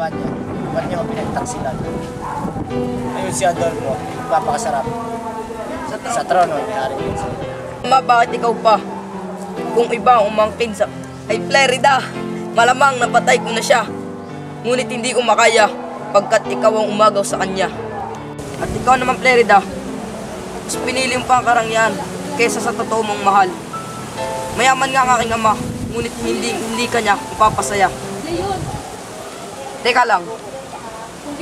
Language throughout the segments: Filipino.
Albania. Ba't niyo pinagtaksilan? Ayun si Adolfo, papakasarap. Sa, sa trono, may-ari yun sa Ma, bakit ikaw pa? Kung iba ang umangkin sa... Ay, Flerida! Malamang napatay ko na siya. Ngunit hindi ko makaya pagkat ikaw ang umagaw sa kanya. At ikaw naman, Flerida, mas pinili mo pa ang karangyaan kaysa sa totoo mong mahal. Mayaman nga ang aking ama, ngunit hindi, hindi ka niya ipapasaya. Teka lang,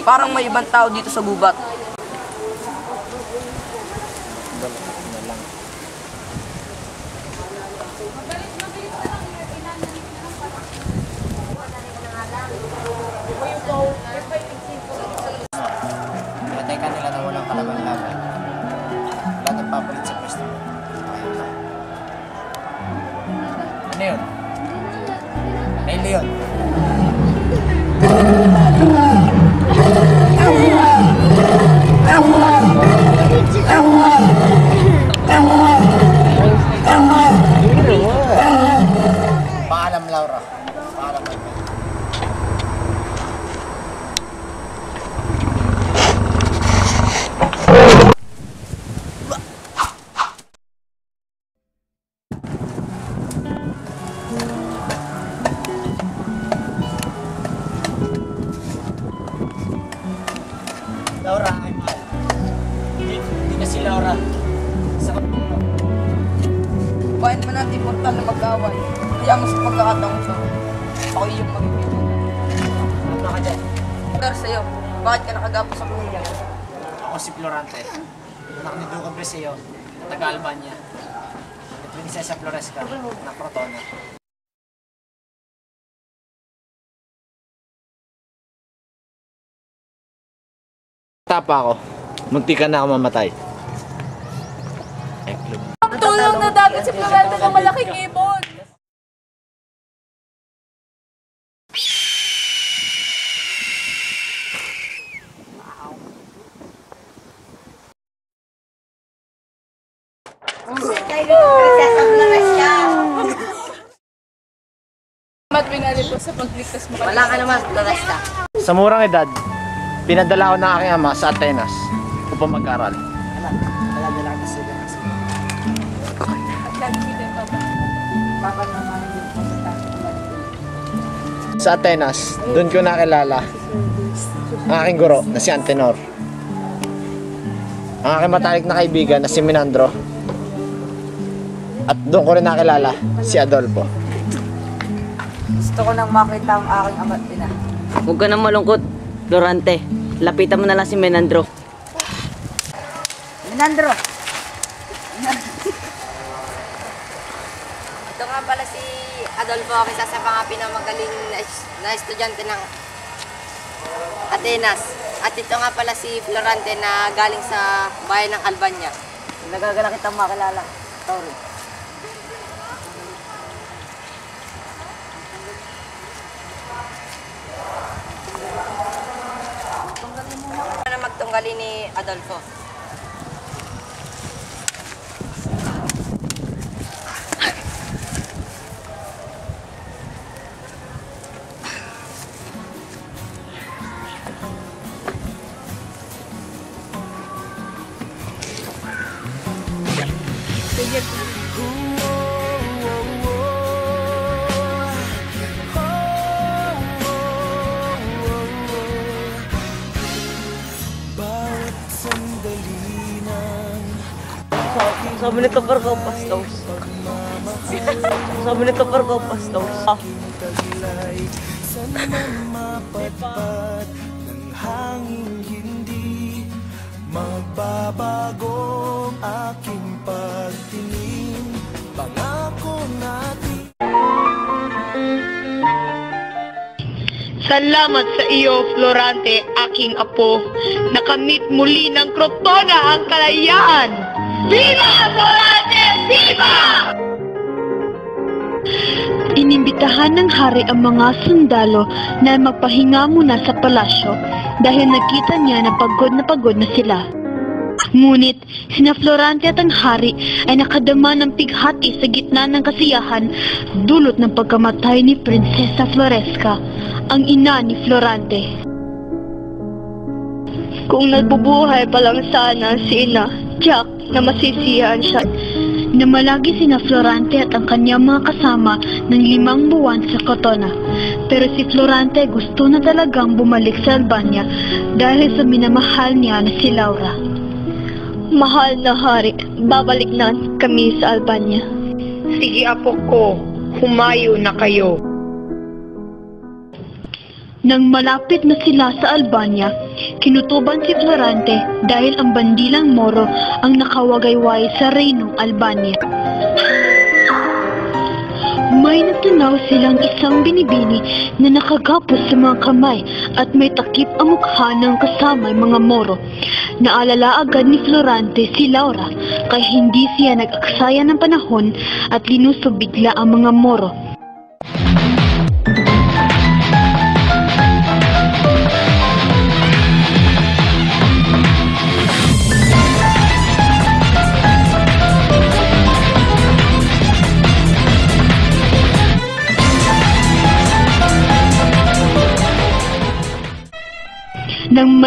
parang may ibang tao dito sa gubat. Bayan man natin portal na mag-away. Kaya mas pagkakataon siya. Ako yung magiging. Ano ka dyan? Pero sa'yo, bakit ka nakagapo sa kuya? Ako si Florante. Anak ni Duca Brescio, taga-Albania. At Prinsesa Floresca, na Crotona. Tapa ako. Munti ka na ako mamatay. Tulong na dagat si Florenta ng malaking ibon. Matwinali po sa pagligtas mo. Wala ka naman, lalas ka. Sa murang edad, pinadala ko ng aking ama sa Atenas upang mag-aral. Papa. Sa Atenas, doon ko nakilala ang aking guro na si Antenor. Ang aking matalik na kaibigan na si Minandro. At doon ko rin nakilala si Adolfo. Gusto ko nang makita ang aking ama't ina. Huwag ka nang malungkot, Dorante. Lapitan mo na lang si Menandro. Minandro! Ito nga pala si Adolfo, isa sa mga pinamagaling na, na estudyante ng Atenas. At ito nga pala si Florante na galing sa bayan ng Albania. Nagagala kitang makilala. Sorry. Ano na magtunggali ni Adolfo? Sabi nito par ko pastos. Sabi nito par ko pastos. Ah. Salamat sa iyo, Florante, aking apo. Nakamit muli ng Crotona ang kalayaan. Viva Florante! Viva! Inimbitahan ng hari ang mga sundalo na magpahinga muna sa palasyo dahil nakita niya na pagod na pagod na sila. Ngunit, sina Florante at ang hari ay nakadama ng pighati sa gitna ng kasiyahan dulot ng pagkamatay ni Prinsesa Floresca ang ina ni Florante. Kung nagbubuhay pa lang sana si ina, Jack, na masisiyahan siya. Namalagi sina Florante at ang kanyang mga kasama ng limang buwan sa Cotona. Pero si Florante gusto na talagang bumalik sa Albania dahil sa minamahal niya na si Laura. Mahal na hari, babalik na kami sa Albania. Sige apo ko, humayo na kayo. Nang malapit na sila sa Albania, kinutuban si Florante dahil ang bandilang Moro ang nakawagayway sa reynong Albania. May natunaw silang isang binibini na nakagapos sa mga kamay at may takip ang mukha ng kasama mga Moro. Naalala agad ni Florante si Laura kaya hindi siya nag-aksaya ng panahon at linusog bigla ang mga Moro.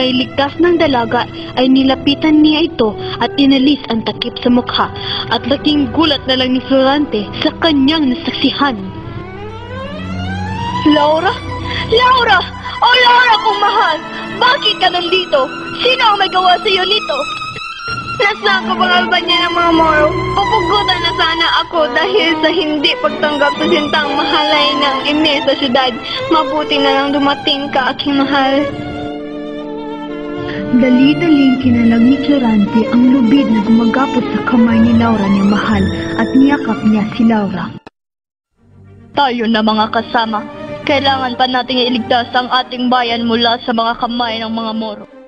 May ligtas ng dalaga ay nilapitan niya ito at inalis ang takip sa mukha at laking gulat na lang ni Florante sa kanyang nasaksihan. Laura? Laura! Oh Laura kong mahal! Bakit ka nandito? Sino ang may gawa sa iyo nito? Nasaan ka bang Albania ng mga Moro? Pupugutan na sana ako dahil sa hindi pagtanggap sa sintang mahalay ng ime sa syudad. Mabuti na lang dumating ka, aking mahal. Dali-daling kinalag ni Florante ang lubid na gumagapot sa kamay ni Laura niya mahal at niyakap niya si Laura. Tayo na mga kasama. Kailangan pa nating iligtas ang ating bayan mula sa mga kamay ng mga Moro.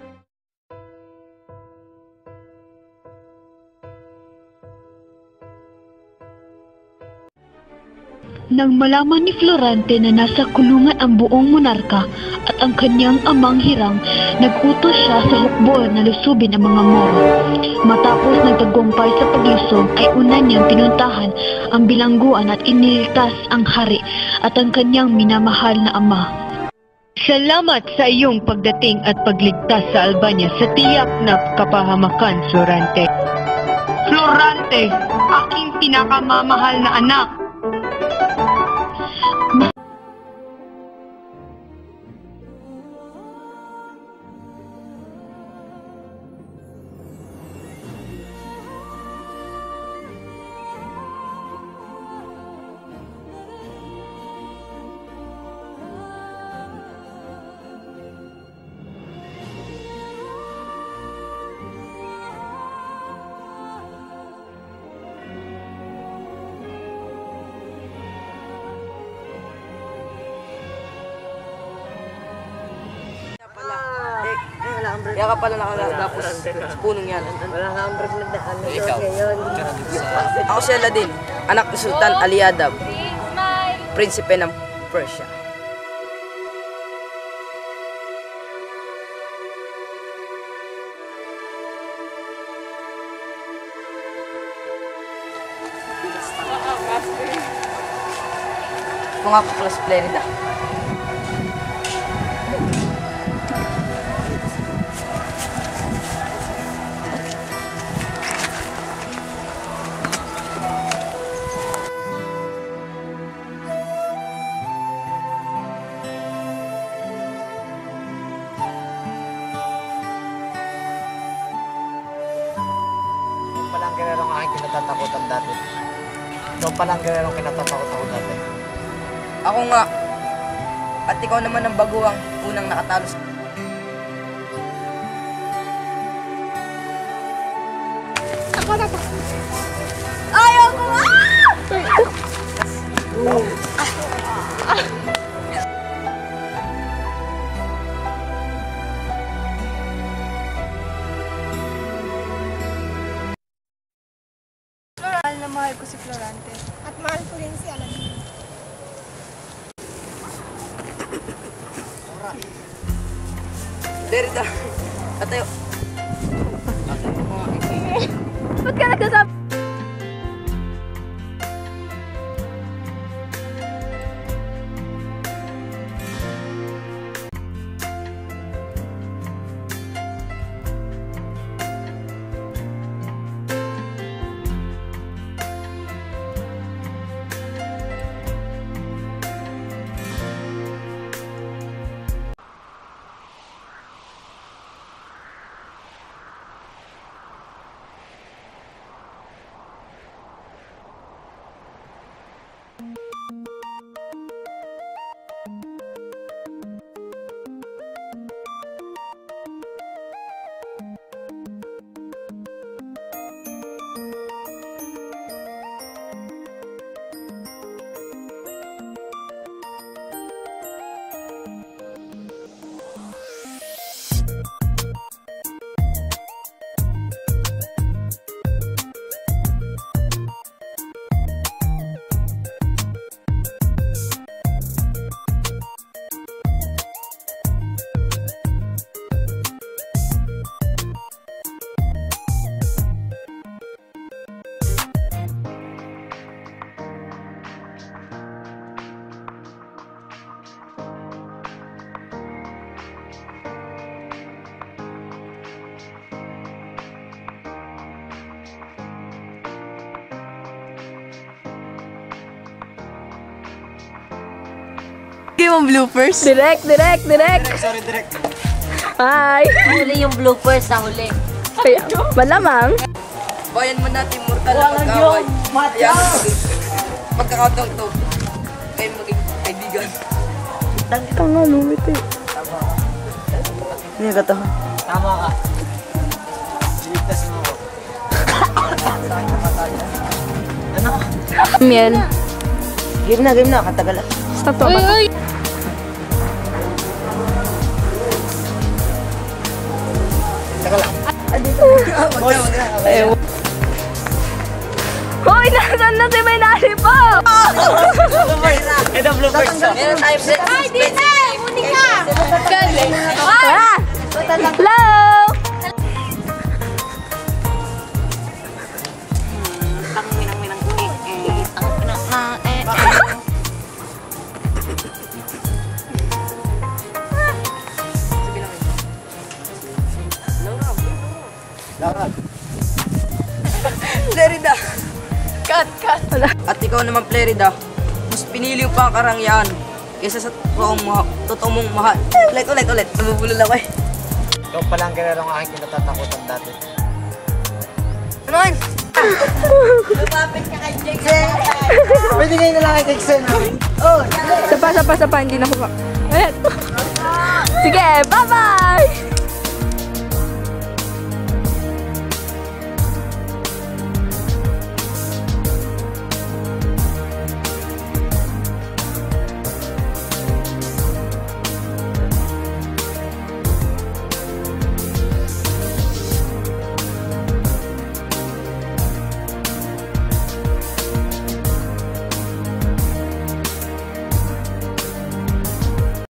Nang malaman ni Florante na nasa kulungan ang buong monarka at ang kanyang amang hirang, nagutos siya sa hukbo na lusubin ang mga Moro. Matapos nagtagumpay sa paglusog ay una niyang pinuntahan ang bilangguan at iniligtas ang hari at ang kanyang minamahal na ama. Salamat sa iyong pagdating at pagligtas sa Albania sa tiyak na kapahamakan, Florante. Florante, aking pinakamamahal na anak. Kaya ka pala nakagapos sa punong yan. Wala nga ang break na daan. Ikaw. Ako si Aladdin, anak ni Sultan Ali Adab, prinsipe ng Persia. Mga plus Florida. Ito pala ang gererong aking kinatatakutan dati. Ito pala ang gererong kinatatakot ako dati. Ako nga. At ikaw naman ang baguang unang nakatalo sa... Ayaw ko! Ah! Mahal mahal ko si Florante. At mahal ko rin si Alamin. Derrida. Atayo. Ba't ka nagsasabi? Kayo mong bloopers? Direct, direct, direct. Sorry, direct. Hi. Huli yung bloopers sa huli. Kaya, malamang. Bayan mo natin mortal na pag-away. Ayan. Pagkakataon to. Kayo maging kaibigan. Tanga, lumit eh. Hindi ka to. Tama ka. Ligtas mo ako. ano? Miel. Game na, game na. Katagal. Sa to. Uy, uy. Hoy, nasan na si Maynari po? Ito, bloopers. Meron tayo break. Ay, dito! Huli ka! Ah! Hello! Florida. Cut, cut. At ikaw naman, Florida. Mas pinili pa ang karangyaan kaysa sa totoong, ma- totoong mong mahal. Ulit, ulit, ulit. Nabubulol ako eh. Ikaw pala ang kinarong aking kinatatakutan dati. Ano yun? Pwede kayo na lang kay Kexen. Sapa, sapa, sapa. Hindi na ko pa. Ayan. Sige, bye-bye!